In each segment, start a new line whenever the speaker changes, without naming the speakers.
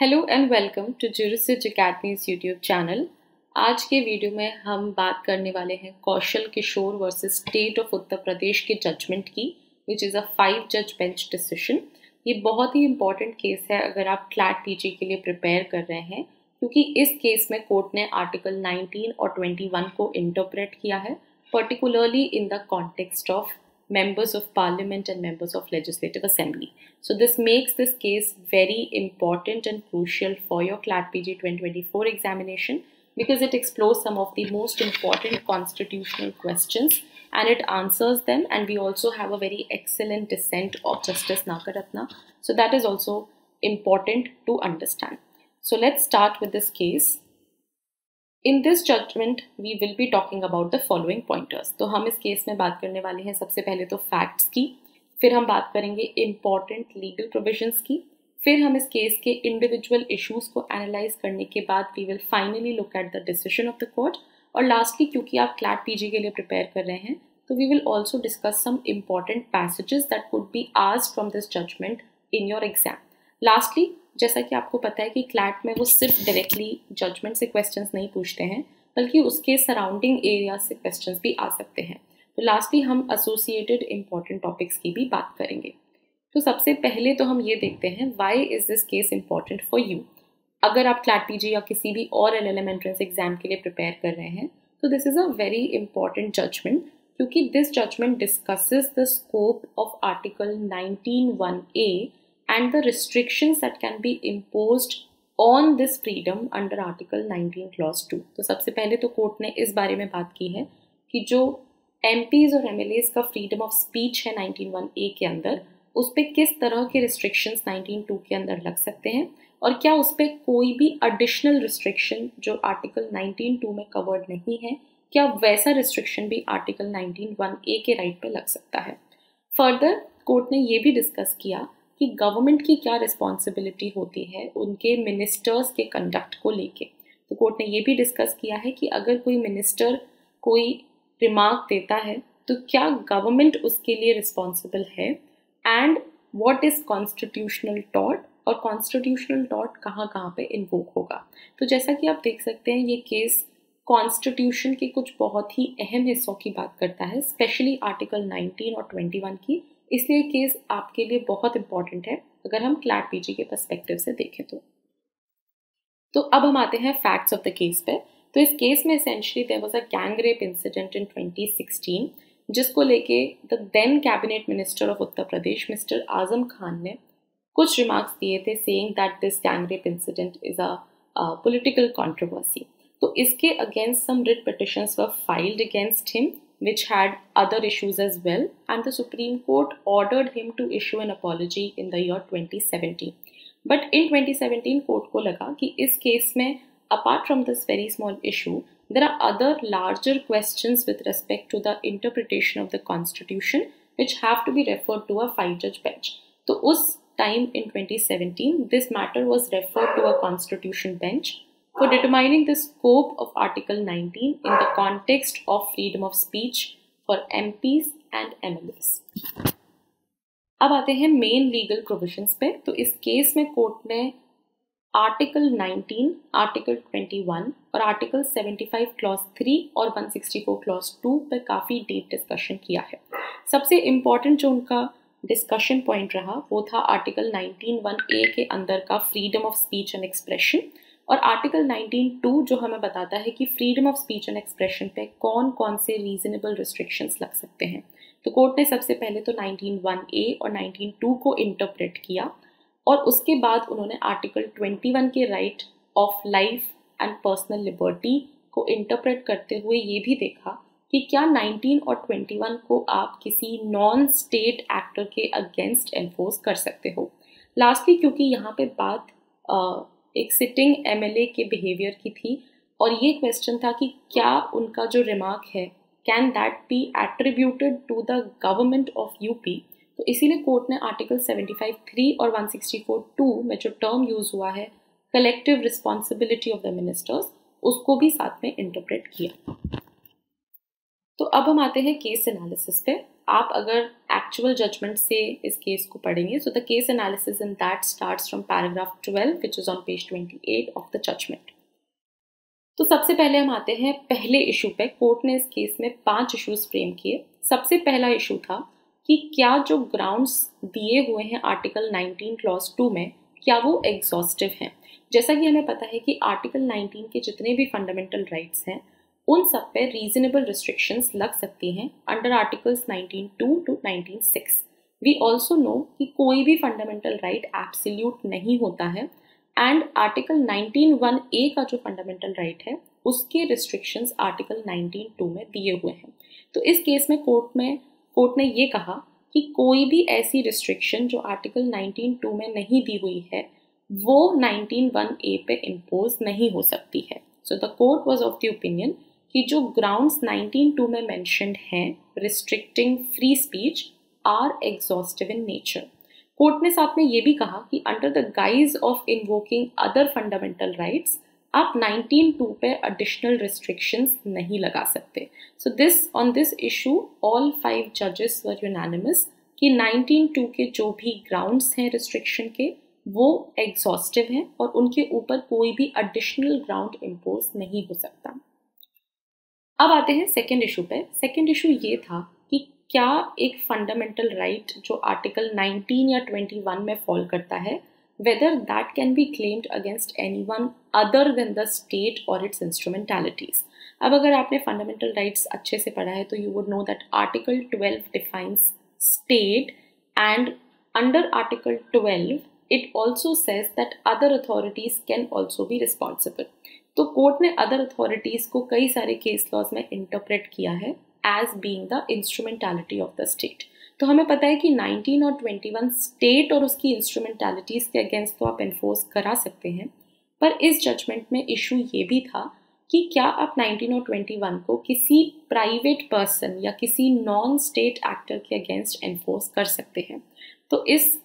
Hello and welcome to जुरिसिज academy's YouTube channel आज के वीडियो में हम बात करने वाले हैं Kaushal Kishor versus state of Uttar Pradesh के जजमेंट की विच इज़ अ फाइव जज बेंच डिसीज़न ये बहुत ही इंपॉर्टेंट केस है अगर आप क्लैट पीजी के लिए प्रिपेयर कर रहे हैं, क्योंकि इस केस में कोर्ट ने आर्टिकल 19 और 21 को इंटरप्रेट किया है particularly in the context of members of parliament and members of legislative assembly. So this makes this case very important and crucial for your CLAT PG 2024 examination because it explores some of the most important constitutional questions and it answers them and we also have a very excellent dissent of Justice Nakaratna. So that is also important to understand. So let's start with this case. In this judgment we will be talking about the following pointers तो हम इस case में बात करने वाले हैं सबसे पहले तो फैक्ट्स की, फिर हम बात करेंगे इंपॉर्टेंट लीगल प्रोविजंस की, फिर हम इस केस के इंडिविजुअल इश्यूज़ को एनालाइज करने के बाद we will finally look at the decision of the court और लास्टली क्योंकि आप क्लैट पीजी के लिए प्रिपेयर कर रहे हैं तो we will also discuss some important passages that could be आज from this judgment in your exam lastly जैसा कि आपको पता है कि क्लैट में वो सिर्फ़ डायरेक्टली जजमेंट से क्वेश्चंस नहीं पूछते हैं, बल्कि उसके सराउंडिंग एरिया से क्वेश्चंस भी आ सकते हैं। तो लास्टली हम एसोसिएटेड इंपॉर्टेंट टॉपिक्स की भी बात करेंगे। तो सबसे पहले तो हम ये देखते हैं why is this case important for you अगर आप क्लैट पीजी या किसी भी और L L M entrance exam के लिए प्रिपेयर कर रहे हैं तो this is a very important judgment क्योंकि this judgment discusses the scope of article 19 A and the restrictions that can be imposed on this freedom under article 19 clause 2 तो सबसे पहले तो कोर्ट ने इस बारे में बात की है कि जो एम और एम का फ्रीडम ऑफ़ स्पीच है 19.1 ए के अंदर, उस पर किस तरह के रिस्ट्रिक्शंस 19.2 के अंदर लग सकते हैं और क्या उस पर कोई भी एडिशनल रिस्ट्रिक्शन जो आर्टिकल 19.2 में कवर्ड नहीं है, क्या वैसा रिस्ट्रिक्शन भी आर्टिकल 19.1 ए के राइट पे लग सकता है। फर्दर कोर्ट ने ये भी डिस्कस किया कि गवर्नमेंट की क्या रिस्पॉन्सिबिलिटी होती है उनके मिनिस्टर्स के कंडक्ट को लेके। तो कोर्ट ने ये भी डिस्कस किया है कि अगर कोई मिनिस्टर कोई रिमार्क देता है तो क्या गवर्नमेंट उसके लिए रिस्पॉन्सिबल है? एंड वॉट इज़ कॉन्स्टिट्यूशनल टॉट और कॉन्स्टिट्यूशनल टॉट कहाँ कहाँ पे इन्वोक होगा? तो जैसा कि आप देख सकते हैं, ये केस कॉन्स्टिट्यूशन के कुछ बहुत ही अहम हिस्सों की बात करता है स्पेशली आर्टिकल 19 और 21 की। इसलिए केस आपके लिए बहुत इंपॉर्टेंट है, अगर हम क्लैट पीजी के परस्पेक्टिव से देखें तो। तो अब हम आते हैं फैक्ट्स ऑफ़ द केस पे। तो इस केस में essentially there was a gang rape incident in 2016 जिसको लेके the then cabinet minister of Uttar Pradesh mister Azam Khan ने कुछ रिमार्क्स दिए थे saying that this gang rape incident is a political controversy तो इसके against some writ petitions were filed against him which had other issues as well, and the Supreme Court ordered him to issue an apology in the year 2017. But in 2017, court को लगा कि इस case में apart from this very small issue, there are other larger questions with respect to the interpretation of the constitution which have to be referred to a five judge bench. तो उस time in 2017, this matter was referred to a constitution bench for determining the scope of Article 19 in the context of freedom of speech for MPs and MLAs. अब आते हैं main legal provisions पे। तो इस case में court ने article 19, article 21 और article 75 clause 3 और 164 क्लॉज 2 पर काफ़ी डीप डिस्कशन किया है। सबसे इंपॉर्टेंट जो उनका डिस्कशन पॉइंट रहा वो था आर्टिकल 19 वन ए के अंदर का freedom of speech and expression और आर्टिकल 19.2 जो हमें बताता है कि freedom of speech and expression पे कौन कौन से रीजनेबल रिस्ट्रिक्शंस लग सकते हैं। तो कोर्ट ने सबसे पहले तो 19.1 ए और 19.2 को इंटरप्रेट किया और उसके बाद उन्होंने आर्टिकल 21 के right of life and personal liberty को इंटरप्रेट करते हुए ये भी देखा कि क्या 19 और 21 को आप किसी नॉन स्टेट एक्टर के अगेंस्ट एनफोर्स कर सकते हो। लास्टली क्योंकि यहाँ पे बात एक सिटिंग एमएलए के बिहेवियर की थी और ये क्वेश्चन था कि क्या उनका जो रिमार्क है can that be attributed to the government of UP तो इसीलिए कोर्ट ने आर्टिकल 75 थ्री और 164 टू में जो टर्म यूज़ हुआ है collective responsibility of the ministers उसको भी साथ में इंटरप्रेट किया। तो अब हम आते हैं केस एनालिसिस पे। आप अगर एक्चुअल जजमेंट से इस केस को पढ़ेंगे so the case analysis in that starts from paragraph 12 which is on page 28 of the judgment तो सबसे पहले हम आते हैं पहले इशू पे। कोर्ट ने इस केस में पाँच इश्यूज़ फ्रेम किए। सबसे पहला इशू था कि क्या जो ग्राउंड्स दिए हुए हैं आर्टिकल 19 क्लॉज 2 में, क्या वो एग्जॉस्टिव हैं? जैसा कि हमें पता है कि आर्टिकल 19 के जितने भी फंडामेंटल राइट्स हैं उन सब पे रीजनेबल रिस्ट्रिक्शंस लग सकती हैं under articles 19.2 to 19.6 we also know कि कोई भी फंडामेंटल राइट एब्सोल्यूट नहीं होता है एंड आर्टिकल 19.1 ए का जो फंडामेंटल राइट right है, उसके रिस्ट्रिक्शंस आर्टिकल 19.2 में दिए हुए हैं। तो इस केस में कोर्ट में कोर्ट ने ये कहा कि कोई भी ऐसी रिस्ट्रिक्शन जो आर्टिकल 19.2 में नहीं दी हुई है, वो 19.1 ए पे इम्पोज नहीं हो सकती है। So the court was of the opinion कि जो ग्राउंड्स 19.2 में मैंशनड हैं restricting free speech are exhaustive in nature court ने साथ में ये भी कहा कि under the guise of invoking other fundamental rights आप 19.2 पे एडिशनल रिस्ट्रिक्शंस नहीं लगा सकते। So this on this issue all five जजेस वर यूनानिमस कि 19.2 के जो भी ग्राउंड्स हैं रिस्ट्रिक्शन के, वो एग्जॉस्टिव हैं और उनके ऊपर कोई भी एडिशनल ग्राउंड इम्पोज नहीं हो सकता। अब आते हैं सेकेंड इशू पे। सेकेंड इशू ये था कि क्या एक फंडामेंटल राइट right जो आर्टिकल 19 या 21 में फॉल करता है whether that can be claimed against anyone other than the state और इट्स इंस्ट्रूमेंटैलिटीज अब अगर आपने फंडामेंटल राइट्स अच्छे से पढ़ा है तो you would know that article 12 defines state and under article 12 it also says that other authorities can also be responsible तो कोर्ट ने अदर अथॉरिटीज को कई सारे केस लॉज में इंटरप्रेट किया है as being the instrumentality of the state तो हमें पता है कि 19 और 21 स्टेट और उसकी इंस्ट्रूमेंटैलिटीज के अगेंस्ट तो आप एनफोर्स करा सकते हैं, पर इस जजमेंट में इशू ये भी था कि क्या आप 19 और 21 को किसी प्राइवेट पर्सन या किसी नॉन स्टेट एक्टर के अगेंस्ट एनफोर्स कर सकते हैं। तो इस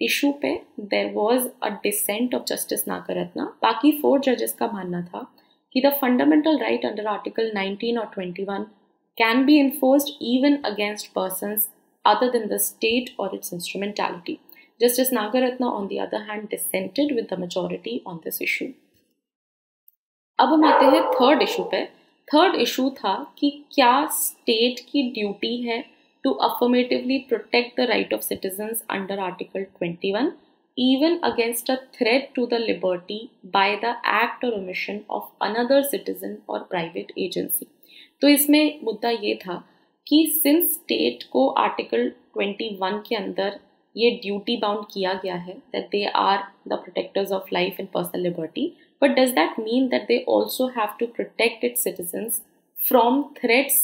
इशू पे there was a dissent of justice Nagarathna बाकी फोर जजेस का मानना था कि the fundamental right under article 19 और 21 can be enforced even against person other than the state or its instrumentality. Justice Nagaratna, on the other hand, dissented with the majority on this issue. अब हम आते हैं third issue पे third issue था कि क्या state की duty है to affirmatively protect the right of citizens under Article 21, even against a threat to the liberty by the act or omission of another citizen or private agency. तो इसमें मुद्दा ये था कि सिंस स्टेट को article 21 के अंदर ये ड्यूटी बाउंड किया गया है that they are the protectors of life and personal liberty but does that mean that they also have to protect its citizens from threats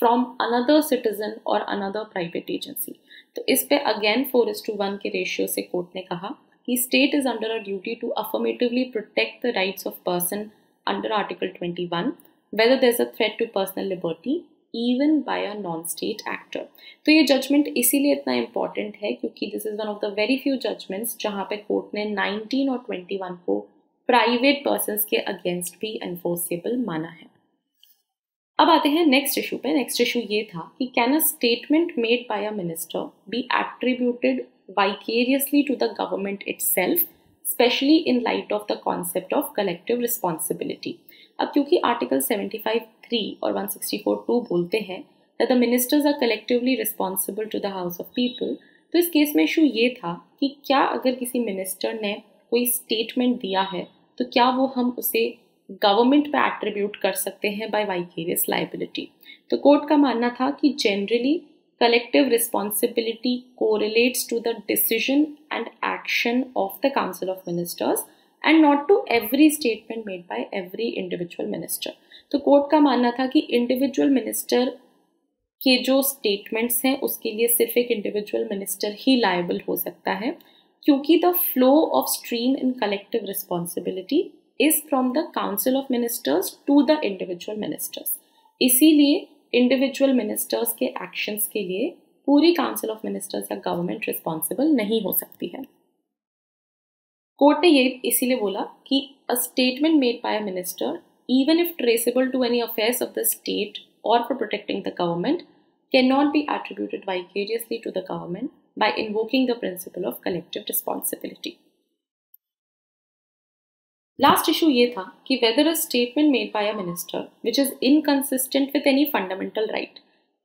from another citizen or another private agency तो इस पे again four is to one के ratio से court ने कहा कि state is under a duty to affirmatively protect the rights of person under article 21 whether is a threat to personal liberty even by a non state actor. तो ये judgment इसीलिए इतना important है क्योंकि this is one of the very few judgments जहाँ पे court ने 19 और 21 को प्राइवेट पर्सन के अगेंस्ट भी एनफोर्सेबल माना है अब आते हैं नेक्स्ट इशू पे। नेक्स्ट इशू ये था कि can a statement made by a minister be attributed vicariously to the government itself specially in light of the concept of collective responsibility अब क्योंकि आर्टिकल सेवेंटी फाइव थ्री और one sixty four two बोलते हैं the ministers are collectively responsible to the house of people तो इस case में issue ये था कि क्या अगर किसी मिनिस्टर ने कोई स्टेटमेंट दिया है तो क्या वो हम उसे गवर्नमेंट पे एट्रीब्यूट कर सकते हैं बाय वाइकेरियस लाइबिलिटी तो कोर्ट का मानना था कि generally collective responsibility correlates to the decision and action of the council of ministers and not to every statement made by every individual minister तो कोर्ट का मानना था कि इंडिविजुअल मिनिस्टर के जो स्टेटमेंट्स हैं, उसके लिए सिर्फ़ एक इंडिविजुअल मिनिस्टर ही लाइबल हो सकता है, क्योंकि the flow of stream in collective responsibility is from the council of ministers to the individual ministers इसीलिए इंडिविजुअल मिनिस्टर्स के एक्शंस के लिए पूरी काउंसिल ऑफ़ मिनिस्टर्स या गवर्नमेंट रिस्पॉन्सिबल नहीं हो सकती है कोर्ट ने ये इसीलिए बोला कि a statement made by a minister even if traceable to any affairs of the state और for protecting the government can cannot be attributed vicariously to the government by invoking the principle of collective responsibility. Last issue ये था कि whether a statement made by a minister, which is inconsistent with any fundamental right,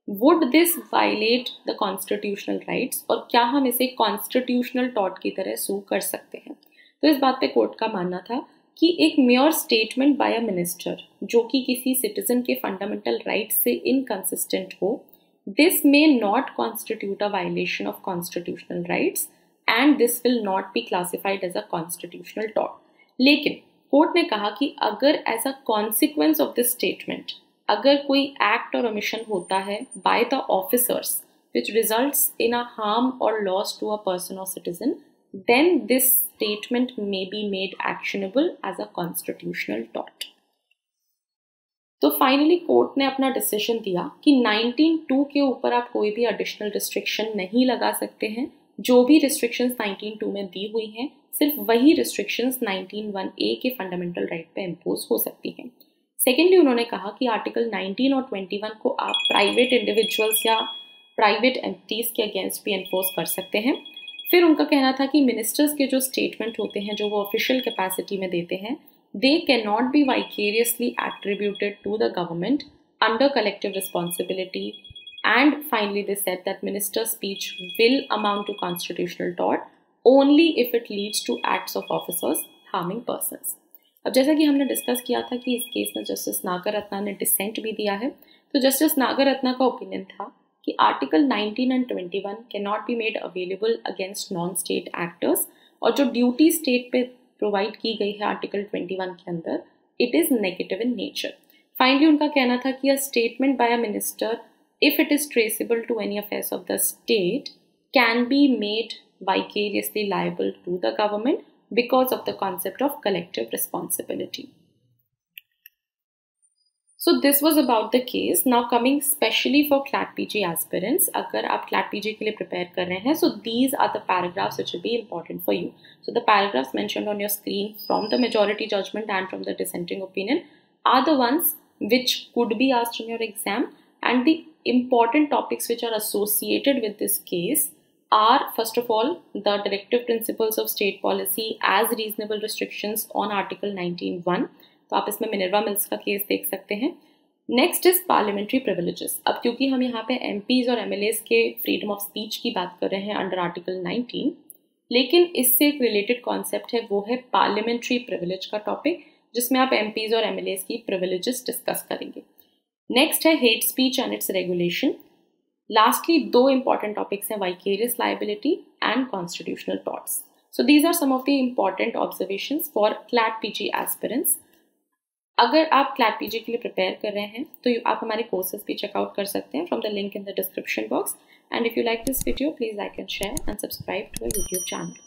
would this violate the constitutional rights और क्या हम इसे constitutional tort की तरह sue कर सकते हैं? तो इस बात पे कोर्ट का मानना था कि एक mere statement by a minister जो कि किसी सिटीजन के फंडामेंटल राइट से इनकन्सिस्टेंट हो this may not constitute a violation of constitutional rights and this will not be classified as a constitutional taught लेकिन कोर्ट ने कहा कि अगर as a consequence of this statement अगर कोई एक्ट और ओमिशन होता है by the officers which result in a harm और loss to a person or citizen then this statement may be made actionable as a constitutional taught तो finally court ने अपना decision दिया कि 19.2 के ऊपर आप कोई भी एडिशनल रिस्ट्रिक्शन नहीं लगा सकते हैं। जो भी रिस्ट्रिक्शंस 19.2 में दी हुई हैं सिर्फ़ वही रिस्ट्रिक्शंस 19.1 ए के फंडामेंटल राइट पे इम्पोज हो सकती हैं। सेकेंडली उन्होंने कहा कि आर्टिकल 19 और 21 को आप प्राइवेट इंडिविजुअल्स या प्राइवेट एंटिटीज़ के अगेंस्ट भी इन्फोर्स कर सकते हैं। फिर उनका कहना था कि मिनिस्टर्स के जो स्टेटमेंट होते हैं जो वो ऑफिशियल कैपेसिटी में देते हैं they can not be vicariously attributed to the government under collective responsibility And finally, they said that minister's speech will amount to constitutional tort only if it leads to acts of officers harming persons. अब जैसा कि हमने discuss किया था कि इस case में justice नागर रत्ना ने डिसेंट भी दिया है तो जस्टिस नागर रत्ना का ओपिनियन था कि article 19 and 21 can not be made available against non state actors और जो ड्यूटी स्टेट पे प्रोवाइड की गई है आर्टिकल 21 के अंदर it is negative in nature finally उनका कहना था कि a statement by a minister if it is traceable to any affairs of the state can be made vicariously liable to the government because of the concept of collective responsibility. So this was about the case. Now coming specially for CLAT PG aspirants, अगर आप CLAT PG के लिए prepare कर रहे हैं, so these are the paragraphs which will be important for you. So the paragraphs mentioned on your screen from the majority judgment and from the dissenting opinion are the ones which could be asked in your exam and the important topics which are associated with this case are, first of all, the directive principles of state policy as reasonable restrictions on article 19.1 तो आप इसमें Minerva mills का case देख सकते हैं। Next is parliamentary privileges अब क्योंकि हम यहाँ पे एम और एम के फ्रीडम ऑफ़ स्पीच की बात कर रहे हैं अंडर आर्टिकल 19 लेकिन इससे एक रिलेटेड कॉन्सेप्ट है, वो है पार्लियामेंट्री प्रिविलेज का टॉपिक जिसमें आप एम और एम की प्रिविलेजेस डिस्कस करेंगे। नेक्स्ट है hate speech and its regulation lastly दो इंपॉर्टेंट टॉपिक्स हैं vicarious liability and constitutional torts so these are some of the important observation for CLAT PG aspirants अगर आप क्लैट पीजी के लिए prepare कर रहे हैं तो आप हमारे कोर्सेज भी चेकआउट कर सकते हैं from the link in the description box and if you like this video please like and share and subscribe to our YouTube channel